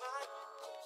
my